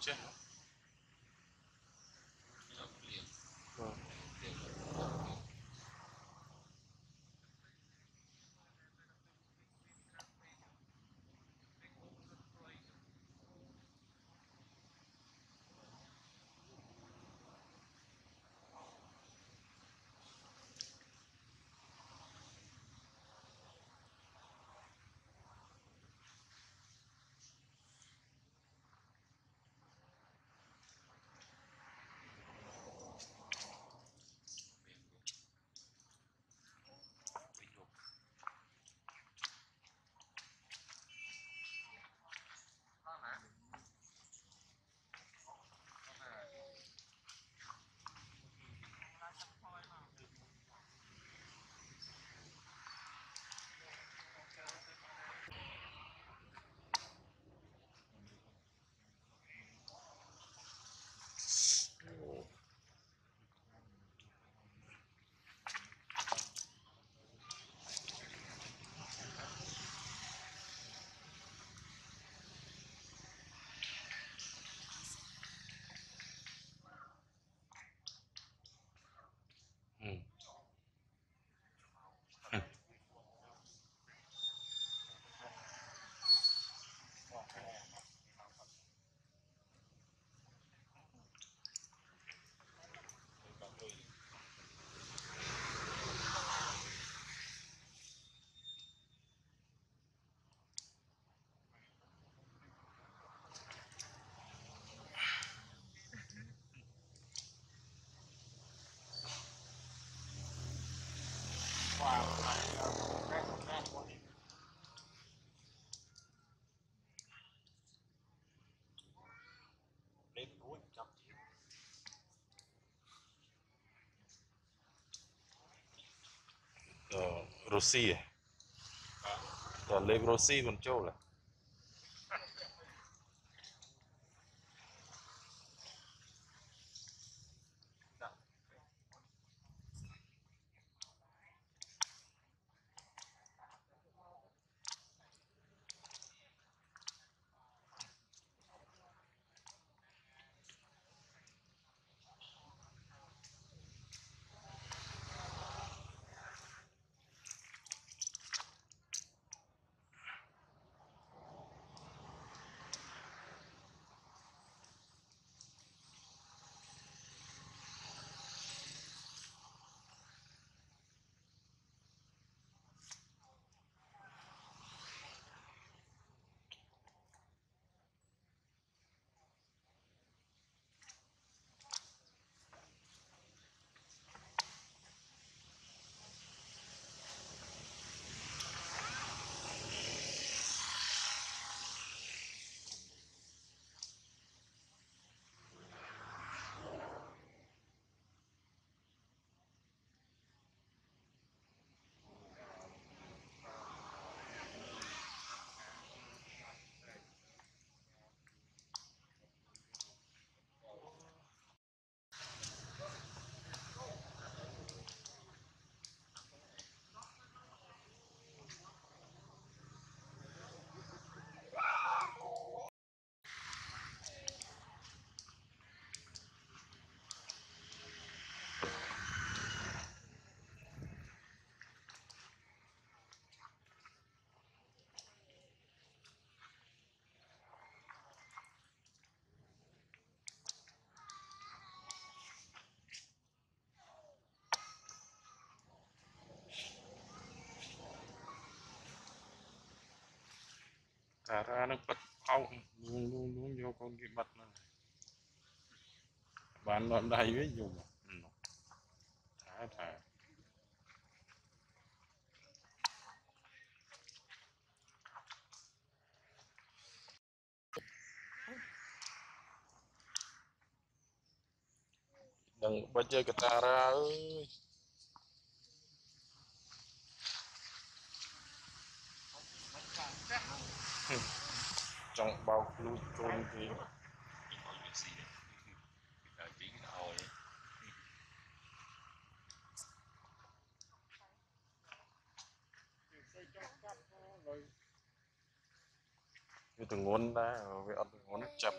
Sure. រ៉ូស៊ីតលេខរ៉ូស៊ីមិនចូល cara dapat kau nunung jauh kau gibat nanti bandot dah iya juga ada dan baca getara អត់វាស៊ីទេតែជីងឲ្យវាទងន់ដែរវាអត់ទងន់ចាប់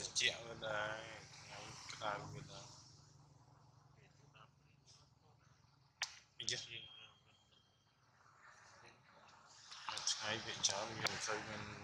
ត្រជាក់វាដែរថ្ងៃក្តៅវាដែរយ៉ាថ្ងៃវាច្រើនវាមិនសូវមានណាឲ្យចំ